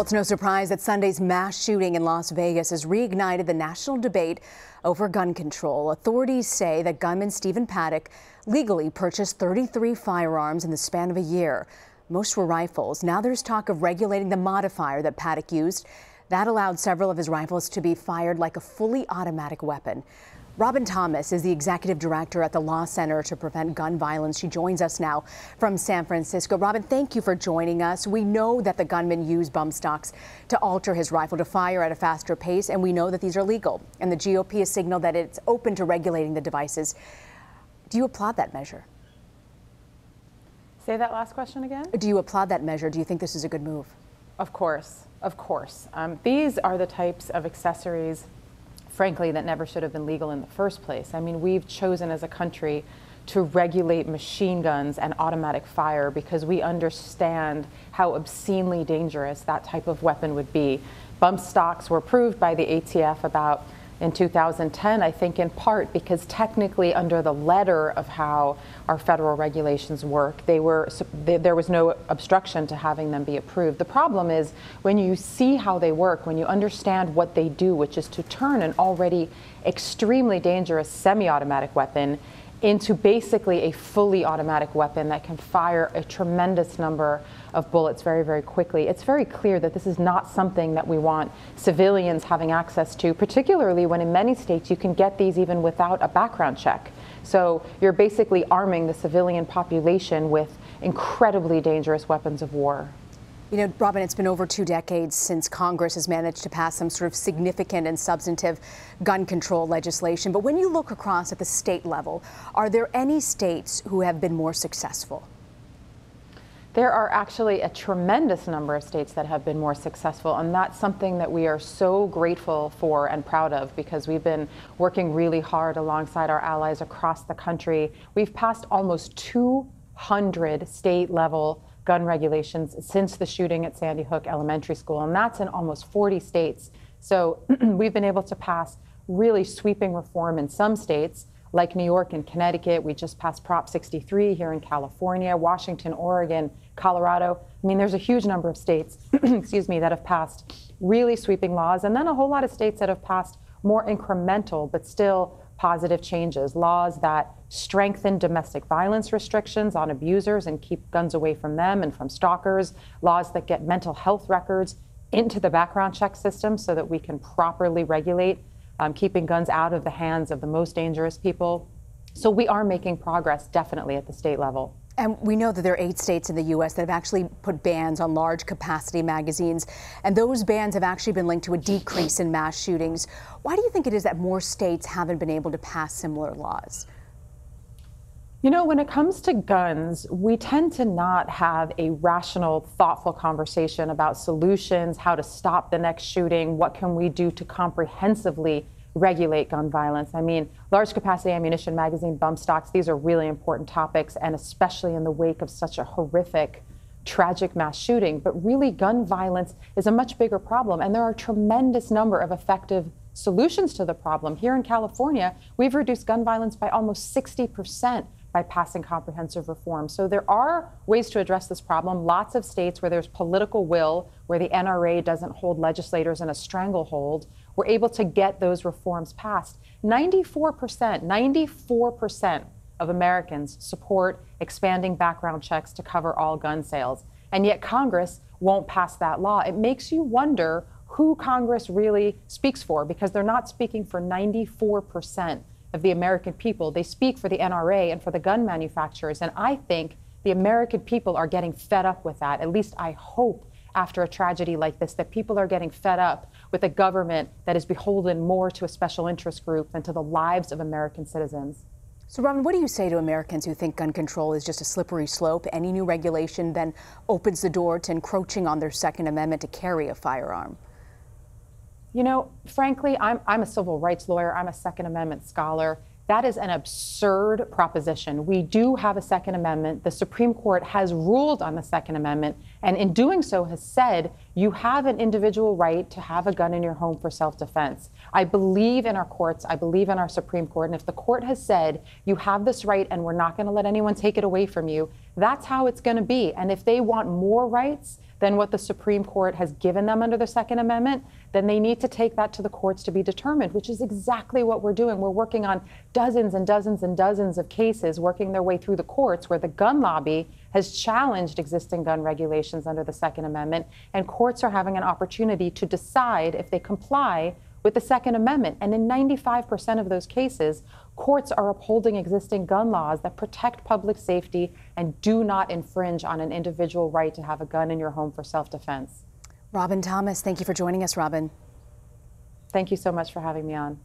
Well, it's no surprise that Sunday's mass shooting in Las Vegas has reignited the national debate over gun control. Authorities say that gunman Stephen Paddock legally purchased 33 firearms in the span of a year. Most were rifles. Now there's talk of regulating the modifier that Paddock used. That allowed several of his rifles to be fired like a fully automatic weapon. Robyn Thomas is the executive director at the Law Center to Prevent Gun Violence. She joins us now from San Francisco. Robyn, thank you for joining us. We know that the gunman used bump stocks to alter his rifle to fire at a faster pace, and we know that these are legal. And the GOP has signaled that it's open to regulating the devices. Do you applaud that measure? Say that last question again. Do you applaud that measure? Do you think this is a good move? Of course, of course. Um, these are the types of accessories frankly, that never should have been legal in the first place. I mean, we've chosen as a country to regulate machine guns and automatic fire because we understand how obscenely dangerous that type of weapon would be. Bump stocks were approved by the ATF about in 2010, I think in part because technically under the letter of how our federal regulations work, they were there was no obstruction to having them be approved. The problem is when you see how they work, when you understand what they do, which is to turn an already extremely dangerous semi-automatic weapon into basically a fully automatic weapon that can fire a tremendous number of bullets very, very quickly. It's very clear that this is not something that we want civilians having access to, particularly when in many states you can get these even without a background check. So you're basically arming the civilian population with incredibly dangerous weapons of war. You know, Robyn, it's been over two decades since Congress has managed to pass some sort of significant and substantive gun control legislation. But when you look across at the state level, are there any states who have been more successful? There are actually a tremendous number of states that have been more successful, and that's something that we are so grateful for and proud of because we've been working really hard alongside our allies across the country. We've passed almost 200 state level gun regulations since the shooting at Sandy Hook Elementary School, and that's in almost 40 states. So we've been able to pass really sweeping reform in some states like New York and Connecticut. We just passed Prop 63 here in California, Washington, Oregon, Colorado. I mean, there's a huge number of states, excuse me, that have passed really sweeping laws, and then a whole lot of states that have passed more incremental but still positive changes, laws that strengthen domestic violence restrictions on abusers and keep guns away from them and from stalkers, laws that get mental health records into the background check system so that we can properly regulate um, keeping guns out of the hands of the most dangerous people. So we are making progress definitely at the state level. And we know that there are eight states in the U.S. that have actually put bans on large capacity magazines. And those bans have actually been linked to a decrease in mass shootings. Why do you think it is that more states haven't been able to pass similar laws? You know, when it comes to guns, we tend to not have a rational, thoughtful conversation about solutions, how to stop the next shooting, what can we do to comprehensively regulate gun violence. I mean, large capacity ammunition magazine bump stocks, these are really important topics, and especially in the wake of such a horrific, tragic mass shooting. But really, gun violence is a much bigger problem, and there are a tremendous number of effective solutions to the problem. Here in California, we've reduced gun violence by almost 60 percent by passing comprehensive reform. So there are ways to address this problem. Lots of states where there's political will, where the NRA doesn't hold legislators in a stranglehold, we're able to get those reforms passed. 94%, 94% of Americans support expanding background checks to cover all gun sales. And yet Congress won't pass that law. It makes you wonder who Congress really speaks for because they're not speaking for 94% of the American people. They speak for the NRA and for the gun manufacturers. And I think the American people are getting fed up with that. At least I hope after a tragedy like this that people are getting fed up with a government that is beholden more to a special interest group than to the lives of American citizens. So, Robyn, what do you say to Americans who think gun control is just a slippery slope? Any new regulation then opens the door to encroaching on their Second Amendment to carry a firearm? You know, frankly, I'm, I'm a civil rights lawyer, I'm a Second Amendment scholar. That is an absurd proposition. We do have a Second Amendment. The Supreme Court has ruled on the Second Amendment, and in doing so, has said you have an individual right to have a gun in your home for self defense. I believe in our courts, I believe in our Supreme Court, and if the court has said you have this right and we're not going to let anyone take it away from you, that's how it's going to be. And if they want more rights, than what the Supreme Court has given them under the Second Amendment, then they need to take that to the courts to be determined, which is exactly what we're doing. We're working on dozens and dozens and dozens of cases, working their way through the courts where the gun lobby has challenged existing gun regulations under the Second Amendment, and courts are having an opportunity to decide if they comply with the Second Amendment. And in 95% of those cases, courts are upholding existing gun laws that protect public safety and do not infringe on an individual right to have a gun in your home for self defense. Robyn Thomas, thank you for joining us, Robyn. Thank you so much for having me on.